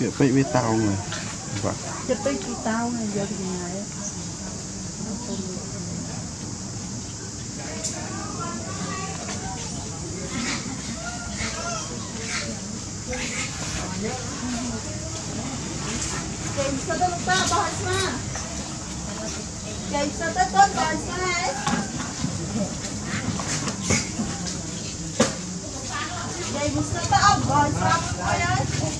Kệ bị với tao rồi Vâng. Chết tới khi tao này, giờ thì ngày á. Chạy sao tới lúc ta bỏ mà Chạy sao tới tốt bỏ mà Chạy sao tới ông bỏ mà Ôi ơi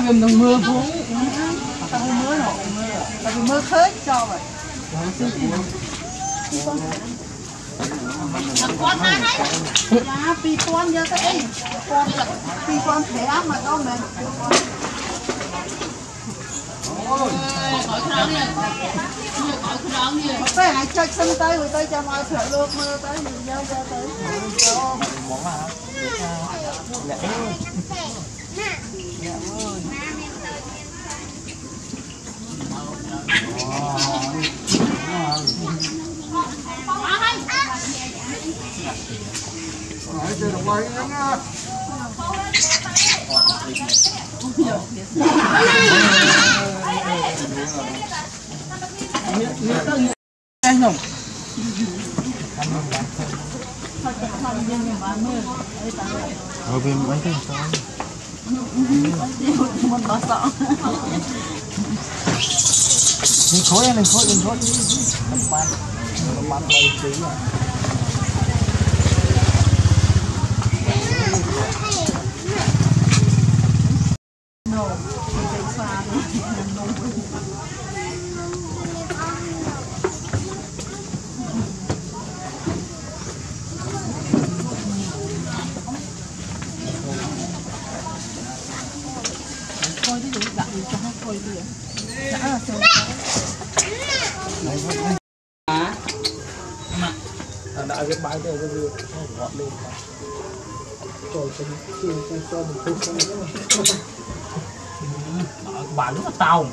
nào vì mình mưa phố tao không mưa nọ tại vì mưa khớt cho vậy dạ pi con giờ tới con pi con thế mà đâu này phải hãy chơi sân tới rồi tới cho mọi thở luôn mưa tới mình giao ra tới à không Ở bên mấy cái sao mình bỏ sợ lên khối lên khối lên khối. Mình ban mình ban bay tí à nổ cái pha nổ coi cái gì đặt cho nó coi đi đã là sao đã cái bãi đây cái việc gọt lên rồi cái khi cái cho mình thu bà lúc mà tao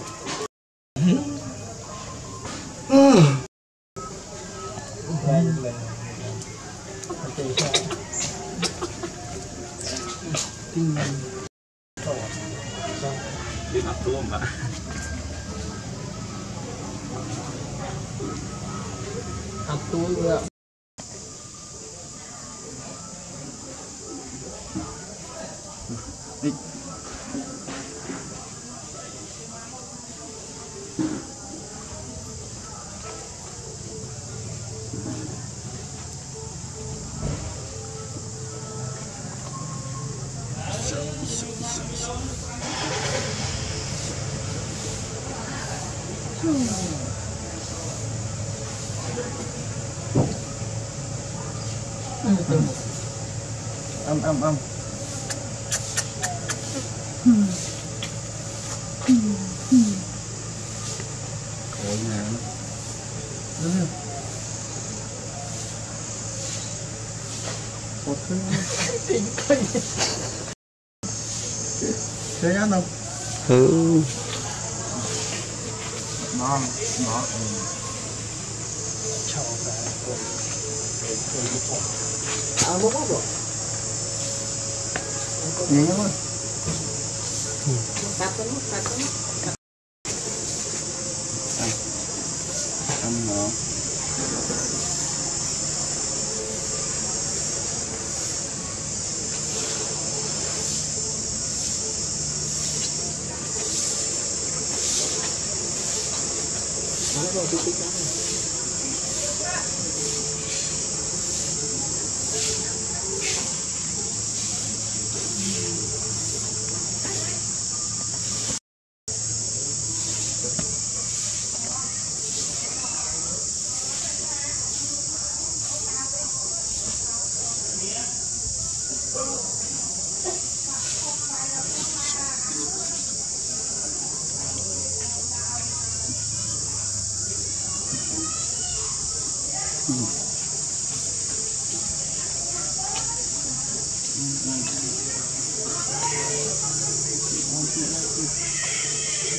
Âm âm âm Khối nhà Một thứ Thế ăn không? Ừ. Ngon, ngon à lúc đó rồi. Nhìn thôi Ăn Đấy rồi, tôi tính.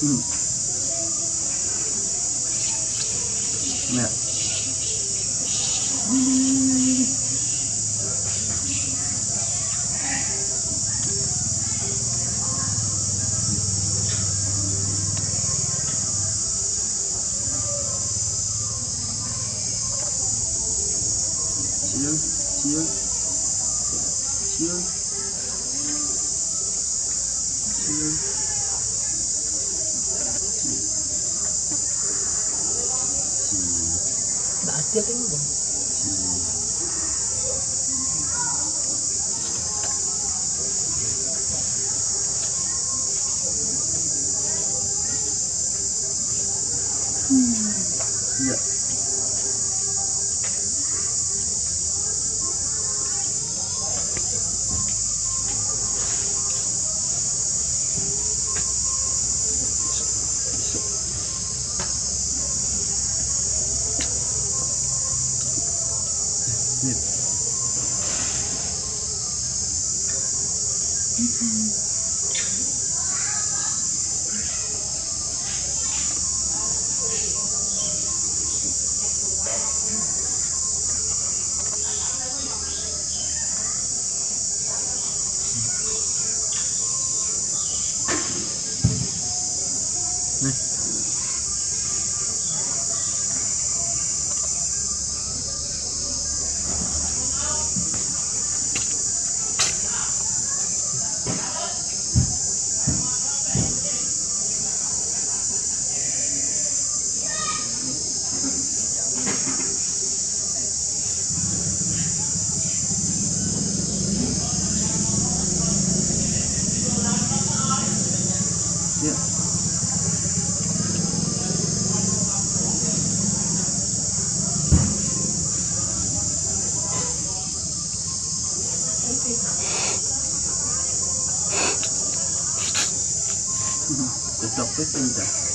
嗯。没有。嗯。行。行。行。Đã tiếc cái Dr. Singh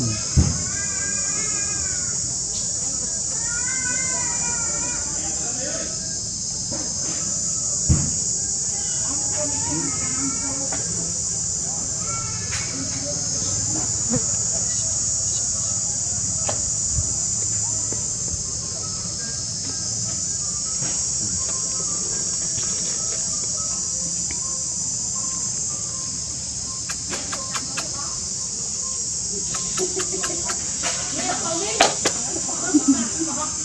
嗯。Yeah, Holly.